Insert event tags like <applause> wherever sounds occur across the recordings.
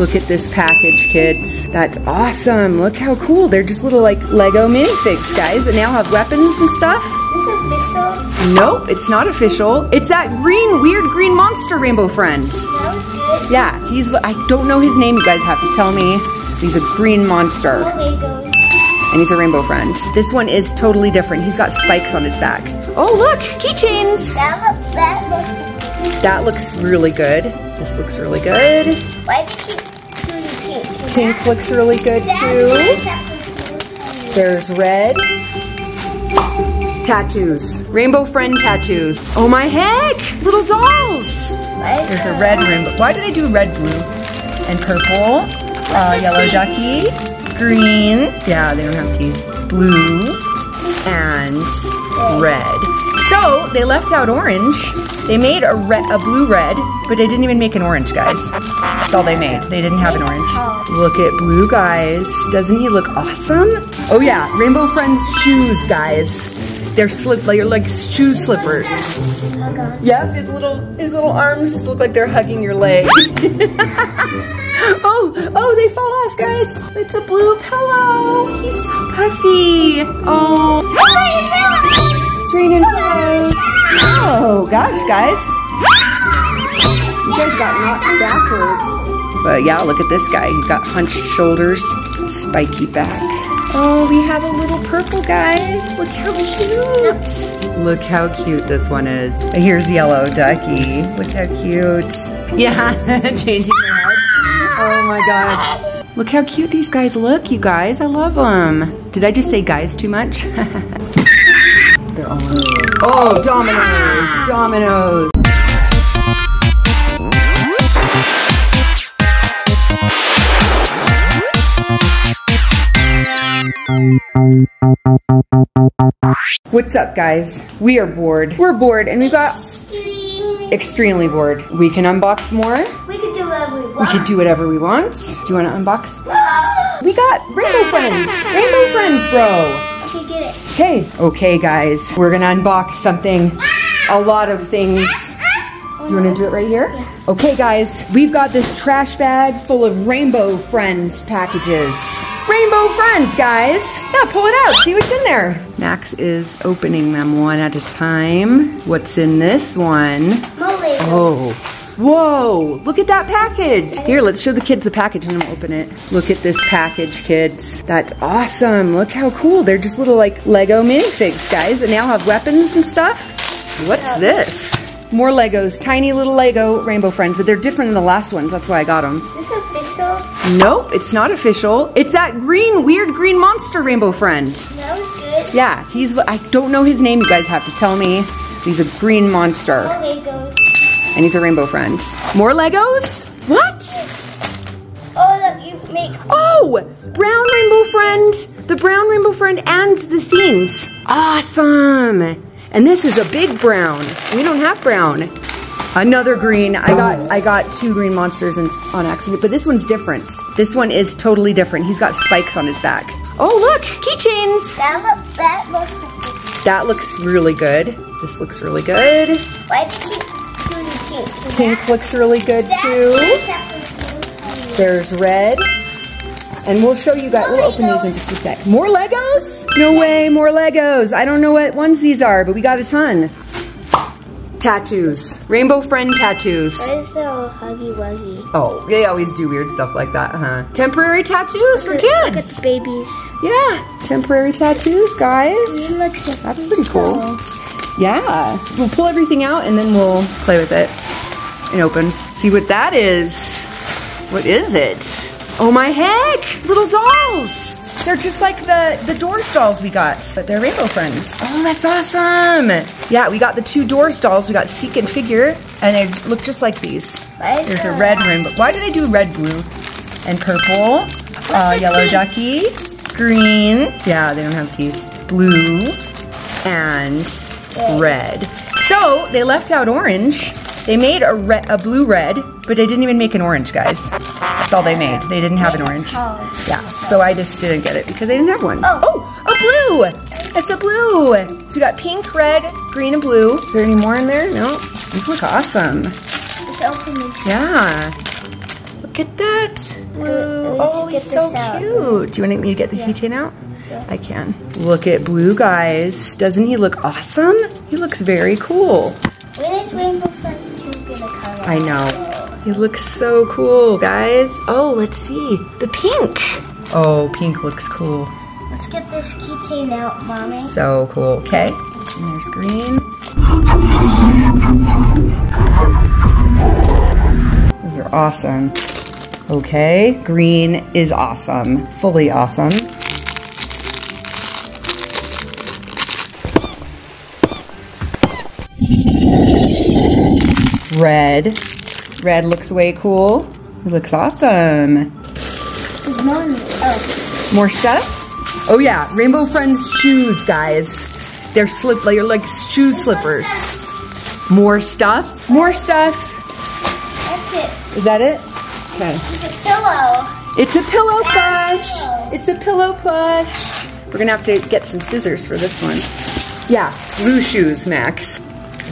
Look at this package, kids. That's awesome. Look how cool. They're just little like Lego minifigs, guys, and now have weapons and stuff. Is this official? Nope, it's not official. It's that green, weird green monster rainbow friend. That was good. Yeah, he's, I don't know his name. You guys have to tell me. He's a green monster. And he's a rainbow friend. This one is totally different. He's got spikes on his back. Oh, look, keychains. That look, that looks. That looks really good. This looks really good. Why did you choose pink? Looks really good too. There's red. Tattoos. Rainbow friend tattoos. Oh my heck! Little dolls! There's a red rainbow. Why did I do red, blue, and purple? Uh, yellow ducky. Green. Yeah, they don't have teeth. Blue. And red. So they left out orange. They made a red, a blue red, but they didn't even make an orange, guys. That's all they made. They didn't have an orange. Look at blue, guys. Doesn't he look awesome? Oh yeah, Rainbow Friends shoes, guys. They're slip, they're like shoe slippers. Yep, his little his little arms just look like they're hugging your leg. <laughs> oh, oh, they fall off, guys. It's a blue pillow. He's so puffy. Oh, raining. Oh gosh, guys. You guys got knocked backwards. But yeah, look at this guy. He's got hunched shoulders, spiky back. Oh, we have a little purple guys. Look how cute. Look how cute this one is. Here's yellow ducky. Look how cute. Yeah, <laughs> changing their head. Oh my gosh. Look how cute these guys look, you guys. I love them. Did I just say guys too much? <laughs> They're all Oh, dominoes. Dominoes. What's up, guys? We are bored. We're bored, and we've got extremely bored. We can unbox more. We could do whatever we want. We could do whatever we want. Do you want to unbox? We got Rainbow Friends. Rainbow Friends, bro. Okay, get it. Okay. Okay, guys. We're going to unbox something. A lot of things. You want to do it right here? Yeah. Okay, guys. We've got this trash bag full of Rainbow Friends packages. Rainbow Friends, guys. Yeah, pull it out. See what's in there. Max is opening them one at a time. What's in this one? Legos. Oh. Whoa, look at that package. Here, let's show the kids the package and then we'll open it. Look at this package, kids. That's awesome. Look how cool. They're just little like Lego minifigs, guys, and now have weapons and stuff. What's this? More Legos, tiny little Lego Rainbow Friends, but they're different than the last ones. That's why I got them. Official? Nope, it's not official. It's that green, weird green monster Rainbow Friend. That was good. Yeah, he's, I don't know his name. You guys have to tell me. He's a green monster. More Legos. And he's a rainbow friend. More Legos? What? Oh, look, you make. Oh, brown rainbow friend, the brown rainbow friend, and the scenes. Awesome. And this is a big brown. We don't have brown. Another green. I got I got two green monsters in, on accident, but this one's different. This one is totally different. He's got spikes on his back. Oh, look, keychains. That look, that looks. That looks really good. This looks really good. Why did you choose pink? Pink looks really good too. There's red. And we'll show you guys, we'll open these in just a sec. More Legos? No way, more Legos. I don't know what ones these are, but we got a ton. Tattoos. Rainbow friend tattoos. What is the huggy wuggy? Oh, they always do weird stuff like that, huh? Temporary tattoos for Look at kids. the babies. Yeah, temporary tattoos, guys. That's pretty cool. Yeah, we'll pull everything out and then we'll play with it and open. See what that is. What is it? Oh my heck, little dolls. They're just like the, the Doors dolls we got, but they're rainbow friends. Oh, that's awesome. Yeah, we got the two Doors dolls. We got Seek and Figure, and they look just like these. There's a red rainbow. Why did they do red, blue, and purple? Uh, yellow ducky, green. Yeah, they don't have teeth. Blue, and red. So they left out orange. They made a red, a blue red, but they didn't even make an orange, guys. That's all they made. They didn't have an orange. Yeah, so I just didn't get it because they didn't have one. Oh. oh, a blue! It's a blue. So we got pink, red, green, and blue. Is there any more in there? No. These look awesome. Yeah. Look at that. Blue. Oh, he's so cute. Do you want me to get the keychain out? Yeah. I can. Look at Blue, guys. Doesn't he look awesome? He looks very cool. When is Rainbow Friends I know. He looks so cool, guys. Oh, let's see. The pink. Oh, pink looks cool. Let's get this keychain out, Mommy. So cool. Okay. And there's green. Those are awesome. Okay. Green is awesome. Fully awesome. Red. Red looks way cool. It looks awesome. More Oh, More stuff? Oh yeah, Rainbow Friends shoes, guys. They're slip they're like shoe slippers. More stuff? More stuff. that's it. Is that it? Okay. It's a pillow. It's a pillow plush. It's a pillow plush. We're gonna have to get some scissors for this one. Yeah, blue shoes, Max.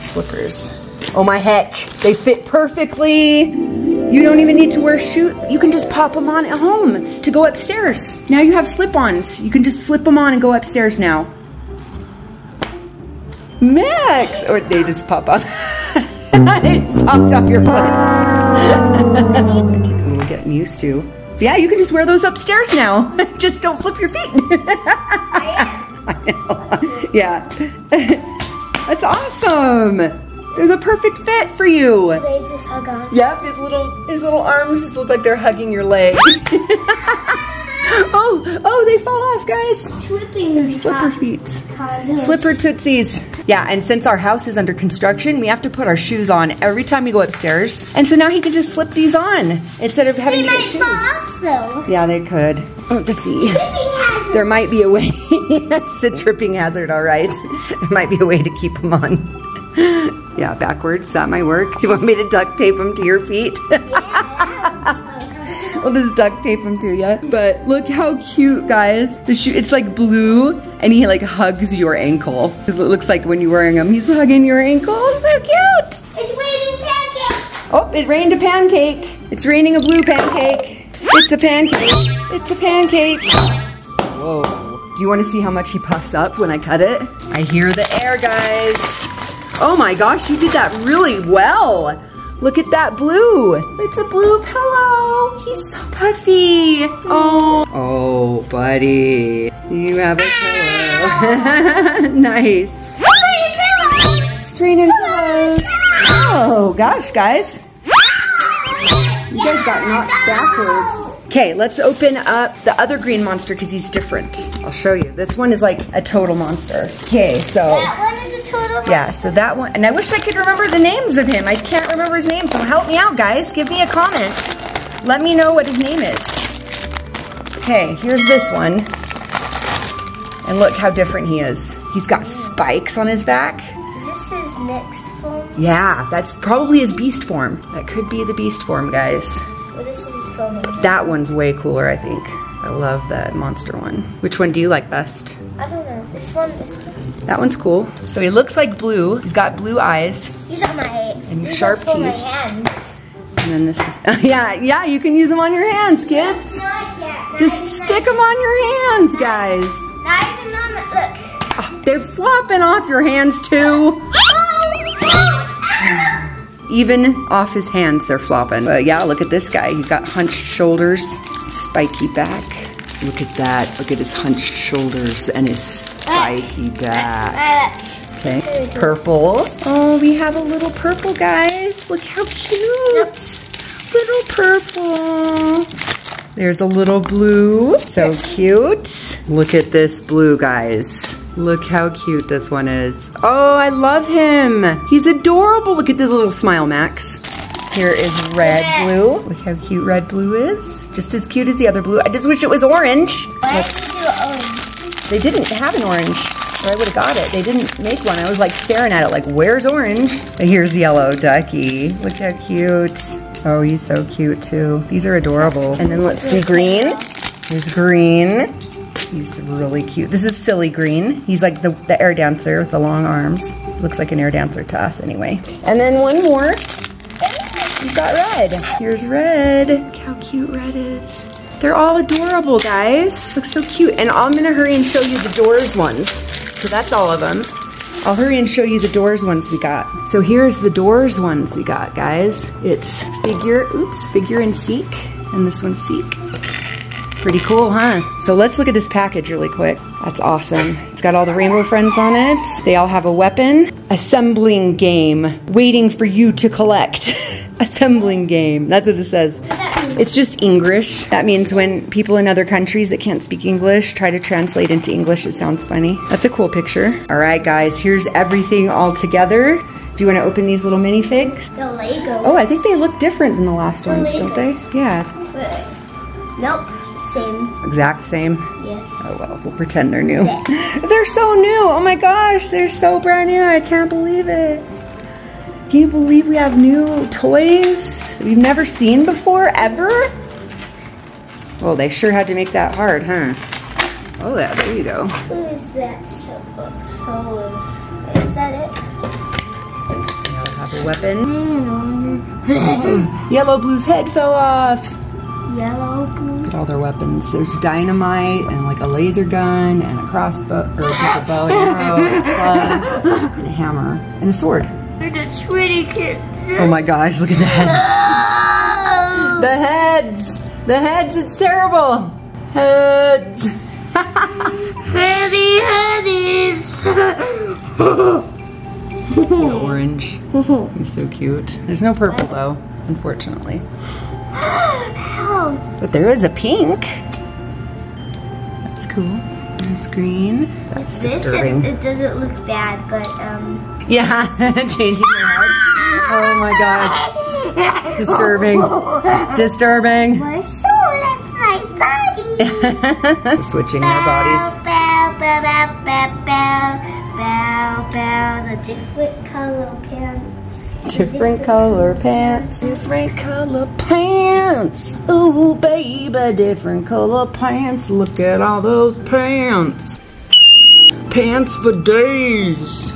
Slippers. Oh my heck, they fit perfectly. You don't even need to wear shoes. You can just pop them on at home to go upstairs. Now you have slip-ons. You can just slip them on and go upstairs now. Max! Or they just pop up. <laughs> just popped off your foot. Take a little getting used to. Yeah, you can just wear those upstairs now. <laughs> just don't flip your feet. <laughs> yeah. That's awesome. They're the perfect fit for you. They just hug on. Yep, his little his little arms just look like they're hugging your leg. <laughs> oh, oh, they fall off, guys. Tripping. Slipper feet. Slipper tootsies. Yeah, and since our house is under construction, we have to put our shoes on every time we go upstairs. And so now he can just slip these on instead of having They to get might shoes. fall off though. Yeah, they could. Oh, to see. There might be a way. <laughs> it's a tripping hazard, all right. There might be a way to keep them on. <laughs> Yeah, backwards. That might work. Do <laughs> you want me to duct tape them to your feet? <laughs> we'll just duct tape them to you. But look how cute, guys. The shoe, it's like blue, and he like hugs your ankle. It looks like when you're wearing them, he's hugging your ankle. <laughs> So cute. It's waiting pancake. Oh, it rained a pancake. It's raining a blue pancake. It's a pancake. It's a pancake. Whoa. Do you want to see how much he puffs up when I cut it? I hear the air, guys. Oh my gosh, you did that really well. Look at that blue. It's a blue pillow. He's so puffy. Oh. Oh, buddy. You have a pillow. <laughs> nice. It's raining pillows. Oh gosh, guys. You guys got knocked backwards. Okay, let's open up the other green monster because he's different. I'll show you. This one is like a total monster. Okay, so That one is a total. yeah, so that one, and I wish I could remember the names of him. I can't remember his name, so help me out, guys. Give me a comment. Let me know what his name is. Okay, here's this one. And look how different he is. He's got spikes on his back. Is this his next form? Yeah, that's probably his beast form. That could be the beast form, guys. What is his form? That one's way cooler, I think. I love that monster one. Which one do you like best? I don't know. This one, this one. That one's cool. So he looks like blue. He's got blue eyes. These are my And these sharp for my teeth. hands. And then this is, <laughs> yeah, yeah, you can use them on your hands, kids. No, I can't. Not Just stick them on your hands, guys. on- Not even on it. Look. Oh, they're flopping off your hands too. Oh, <sighs> even off his hands, they're flopping. But yeah, look at this guy. He's got hunched shoulders, spiky back. Look at that. Look at his hunched shoulders and his spiky back. Okay, purple. Oh, we have a little purple, guys. Look how cute. Little purple. There's a little blue. So cute. Look at this blue, guys. Look how cute this one is. Oh, I love him. He's adorable. Look at this little smile, Max. Here is red blue. Look how cute red blue is. Just as cute as the other blue. I just wish it was orange. Why did you do orange? They didn't have an orange, or I would have got it. They didn't make one. I was like staring at it, like, where's orange? But here's yellow ducky. Look how cute. Oh, he's so cute too. These are adorable. And then let's do green. Here's green. He's really cute. This is silly green. He's like the, the air dancer with the long arms. Looks like an air dancer to us anyway. And then one more. We've got red. Here's red. Look how cute red is. They're all adorable, guys. Looks so cute. And I'm gonna hurry and show you the doors ones. So that's all of them. I'll hurry and show you the doors ones we got. So here's the doors ones we got, guys. It's figure, oops, figure and seek. And this one's seek. Pretty cool, huh? So let's look at this package really quick. That's awesome. It's got all the Rainbow Friends on it. They all have a weapon. Assembling game, waiting for you to collect. <laughs> Assembling game, that's what it says. It's just English. That means when people in other countries that can't speak English try to translate into English, it sounds funny. That's a cool picture. All right, guys, here's everything all together. Do you want to open these little minifigs? The Lego. Oh, I think they look different than the last The ones, don't they? Legos. Yeah, Nope. Same. exact same. Yes. Oh well, we'll pretend they're new. <laughs> they're so new. Oh my gosh, they're so brand new. I can't believe it. Can you believe we have new toys we've never seen before, ever? Well, they sure had to make that hard, huh? Oh yeah, there you go. Who is that? So, so is that it? Now have a weapon. <laughs> Yellow Blue's head fell off. Yellow. Look at all their weapons. There's dynamite and like a laser gun and a crossbow, or just a bow and arrow, and a club, and a hammer, and a sword. That's pretty kids. Oh my gosh, look at the heads. The heads! The heads, it's terrible! Heads! <laughs> Heavy headies. Orange. He's so cute. There's no purple though, unfortunately. <laughs> How? But there is a pink. That's cool. There's green. That's This disturbing. it, it doesn't look bad, but um. Yeah, <laughs> changing your head. Oh my gosh. Disturbing. Disturbing. My soul is my body. <laughs> Switching their bodies. Bow, bow, bow, bow, bow, bow, bow. The different color pants. Different color pants. Different color pants. Ooh, baby, different color pants. Look at all those pants. Pants for days.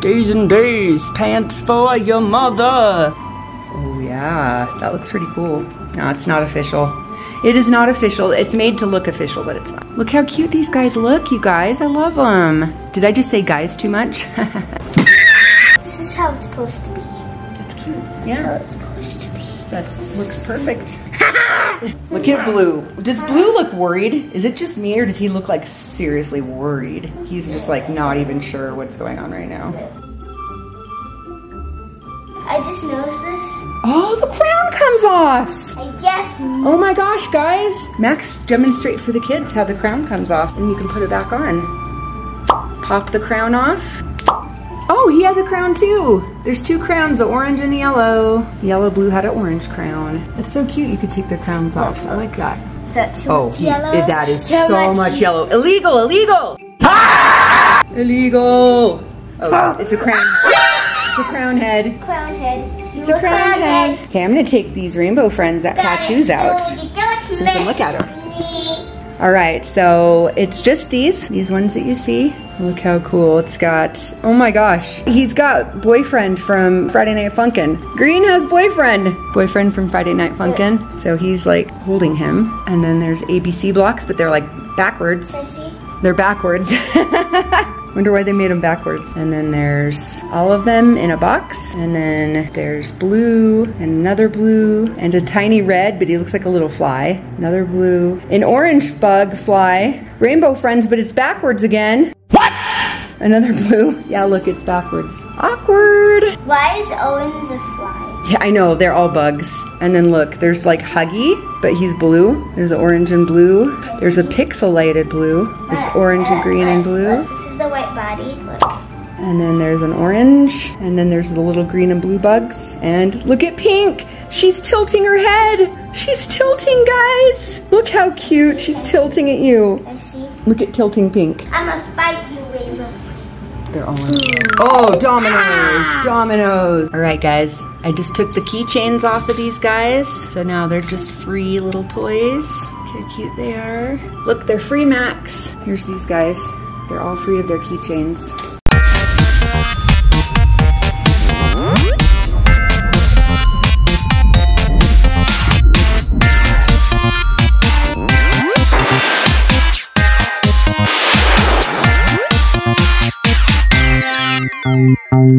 Days and days. Pants for your mother. Oh, yeah. That looks pretty cool. No, it's not official. It is not official. It's made to look official, but it's not. Look how cute these guys look, you guys. I love them. Did I just say guys too much? <laughs> supposed to be. That's cute. That's how it's supposed to be. That looks perfect. <laughs> look at Blue. Does Blue look worried? Is it just me or does he look like seriously worried? He's just like not even sure what's going on right now. I just noticed this. Oh, the crown comes off. I just Oh my gosh, guys. Max demonstrate for the kids how the crown comes off and you can put it back on. Pop the crown off. Oh, he has a crown too. There's two crowns, the orange and the yellow. Yellow blue had an orange crown. That's so cute. You could take the crowns off. I like that. Is that too Oh, much he, yellow? that is Too so much yellow. Illegal, illegal. <laughs> Illegal. Oh, it's, it's a crown head. It's a crown head. Crown head. You It's a crown head. Okay, I'm gonna take these rainbow friends that tattoos out. So you we can look at mess All right, so it's just these, these ones that you see. Look how cool. It's got, oh my gosh. He's got boyfriend from Friday Night Funkin'. Green has boyfriend. Boyfriend from Friday Night Funkin'. So he's like holding him. And then there's ABC blocks, but they're like backwards. They're backwards. <laughs> Wonder why they made them backwards. And then there's all of them in a box. And then there's blue and another blue and a tiny red, but he looks like a little fly. Another blue. An orange bug fly. Rainbow friends, but it's backwards again. Another <laughs> blue. Yeah, look, it's backwards. Awkward. Why is Owens a fly? Yeah, I know, they're all bugs. And then look, there's like Huggy, but he's blue. There's an orange and blue. There's a pixelated blue. There's orange and green and blue. Look, this is the white body. Look. And then there's an orange. And then there's the little green and blue bugs. And look at Pink. She's tilting her head. She's tilting, guys. Look how cute. She's tilting at you. I see. Look at tilting Pink. I'm gonna fight. They're all in. Oh, dominoes, dominoes. All right, guys. I just took the keychains off of these guys. So now they're just free little toys. Look how cute they are. Look, they're free Max. Here's these guys. They're all free of their keychains.